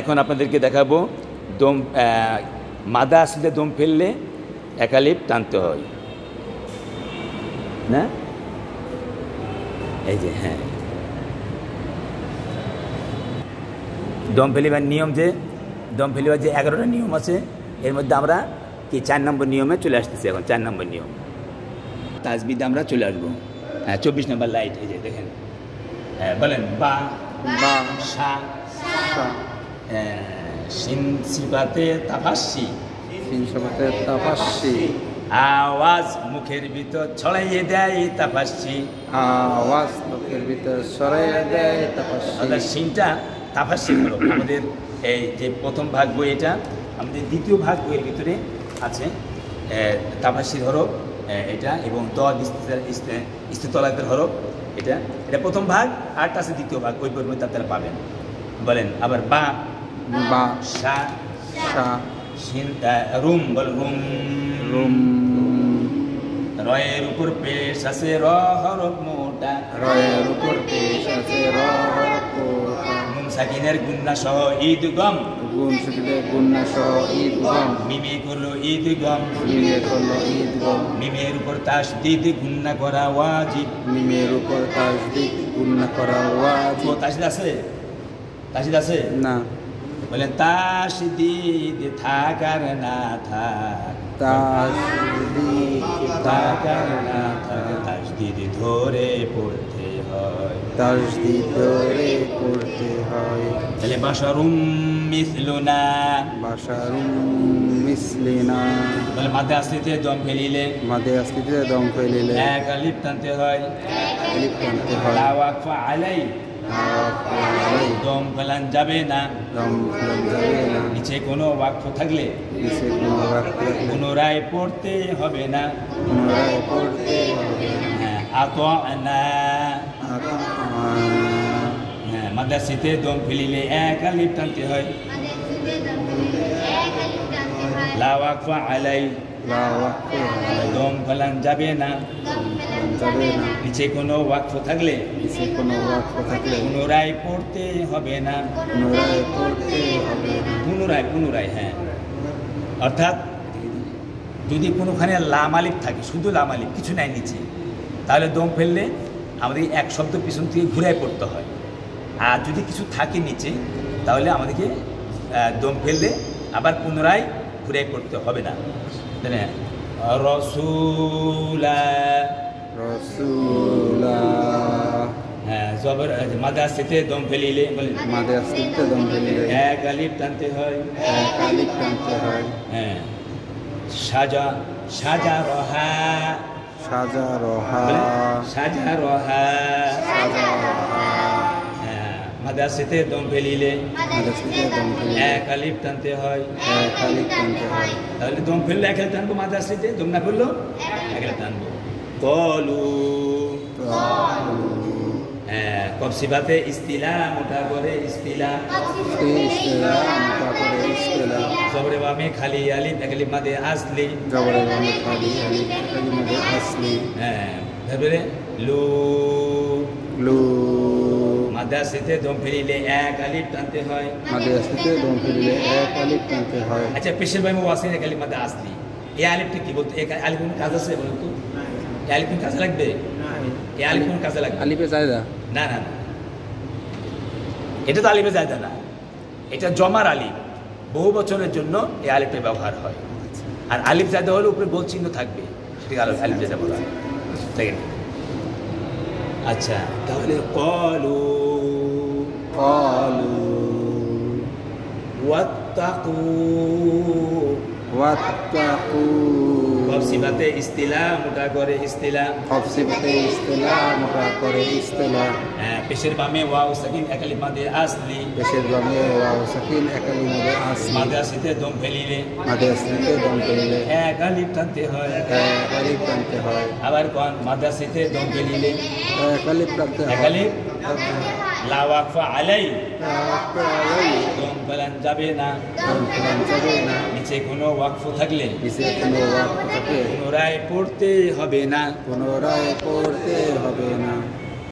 এখন আপনাদেরকে দেখাবো দম মাদা আসলে দম ফেললে একালিপ টানতে হয়। না? এই যে হ্যাঁ। দম ফেলিবার নিয়ম যে দম ফেলিবার যে এগারোটা নিয়ম আছে এর মধ্যে আমরা কি চার নম্বর নিয়মে চলে আসতেছি এখন চার নম্বর নিয়ম। তাজবিদে আমরা চলে আসব। হ্যাঁ চব্বিশ নম্বর লাইট এই যে দেখেন। হ্যাঁ বলেন বা বা সা। হ্যাঁ, সিন সিবাতে তাফাসি। তাপাসি আওয়াজ মুখের ভিতর ছড়াইয়ে দেয় তাফাসি। আওয়াজ মুখের ভিতর সরাইয়া দেয় তাপাসি অর্থাৎ সিনটা তাফাসি হলো। আমাদের এই যে প্রথম ভাগ বই এটা আমাদের দ্বিতীয় ভাগ বইয়ের ভিতরে আছে তাফাসির হরফ এটা এবং দ ইস্তিতলাতের হরফ এটা। এটা প্রথম ভাগ আরটা আছে দ্বিতীয় ভাগ ওই মধ্যে আপনারা পাবেন। বলেন আবার বা বা সা সা। সিন রুম বল রুম। রুম। রয়ের উপর পেশ আছে র হরফ মোটা। রয়ের উপর পেশ আছে রহরপুর নুন সাকিনের গুন্না সহ ঈদ গম। গুণ শিখলে গুন্না সহ ঈদ গম। মিমি করল ঈদ গম। মিলে করল ঈদ গম। মিমের উপর তাসদিদ গুন্না করা ওয়াজিব। মিমের উপর তাজদিক গুন্না করা ওয়াজিব। তাসিদ আছে? তাসিদ আছে? না। বলেন তাসদিদ থাকার না থাক তাজদিক থাকার না থাক তাসদিদ ধরে পড়তে হয়। তাস তাজদিক ধরে পড়তে হয়। তাহলে বাসারুম মিসলুনা বাসারুম মিসলিনা বলে মাথা আসতে দম ফেলিলে। মাদে আসলিতে দম ফেলিলে। এক আলিফ টানতে হয়। এলিপ টানতে হয়। আলাই দম ফেলান যাবে না। নিচে কোনো বাক্য থাকলে পুনরায় পড়তে হবে না। আত না। হ্যাঁ, হ্যাঁ মাদ্রাসিতে দম ফেলিলে এক আলিপ টানতে হয়। লা ওয়াকফা আলাই দম ফেলান যাবে না নিচে কোনো ওয়াকফ থাকলে নিচে কোনো বাক্য থাকলে পুনরায় পড়তে হবে না পুনরায় পড়তে হবে পুনরায় পুনরায় হ্যাঁ অর্থাৎ যদি কোনোখানে লামালিক থাকে শুধু লামালিক কিছু নাই নিচে তাহলে দম ফেললে আমাদের এক শব্দ পিছন থেকে ঘুরায় পড়তে হয়। আর যদি কিছু থাকে নিচে তাহলে আমাদেরকে দম ফেললে আবার পুনরায় ঘুরাই পড়তে হবে না। রসুলা। রসুলা। হ্যাঁ জবর দম ফেলিলে বলে দম ফেলিলে। এক আলিফ টানতে হয়। এক আলিপ টানতে হয়। হ্যাঁ। সাজা সাজা রহা। সাজা রহা। সাজা রহা। সাজা রহা। হ্যাঁ মাদাসিতে দম ফেলিলে। এক আলিফ টানতে হয়। এক আলিপ টানতে হয়। তাহলে দম ফেললে এক আলিফ টানবো মাদাসিতে দম না ফেলল? এক আলিফ টানবো। কলু। হ্যাঁ কবসিবাতে ইস্তিলা মোটা করে ইস্তিলা। ইস্তেলা বামে খালি আলিফ এক আলিফ মাদে আসলি। জবরে বামে খালি আলিপ খালি মাদে আসলি। হ্যাঁ তারপরে লু। লু। মাদাসিতে দম ফেলিলে এক আলিফ টানতে হয়। মাদে আসলিতে দম ফেলিলে এক আলিপ টানতে হয়। আচ্ছা পেশের ভাই ওয়াসিন এক আলিফ মাদে আসলি। এই আলিফটা কি বলতো? এই আলিফ কোন কাজ আছে বলুন তো এই আলিফ কোন কাজে লাগবে? এই আলিফ কোন কাজে লাগবে? আলিপে জায়দা। না না না। এটা তো আলিফে জায়দা না। এটা জমার আলিফ। বহু বছরের জন্য এই আলিফের ব্যবহার হয়। আর আলিফ জায়দা হলে উপরে গোল চিহ্ন থাকবে। সেটাকে আলিফ জায়দা বলা হয়। ঠিক আছে আচ্ছা তাহলে কলু কলু ওয়াত্তাকু ওয়াত্তাকু সিবাতে ইস্তিলা মোটা করে ইস্তিলা। অফসিবতে ইস্তেলা মোটা করে ইস্তেলা। হ্যাঁ, পেশের বামে ওয়াও সাকিন একালি মাদে আসলি। দেশের বামে ওয়াও সাকিন একালি মাদে আসলি। মাদাসিতে দম ফেলিলে। মাদে আসলিতে দম ফেলিলে। এক আলিফ টানতে হয়। এক আলিপ টানতে হয়। আবার কোন? মাদাসিতে দম ফেলিলে। এক আলিপ টানতে হয়। আলিফ। আলাই ফেলান যাবে না। নিচে কোনো ওয়াকফ থাকলে। নিচে কোনো ওয়াক্ত থাকে পুনরায় পড়তে হবে না। পুনরায় পড়তে হবে না।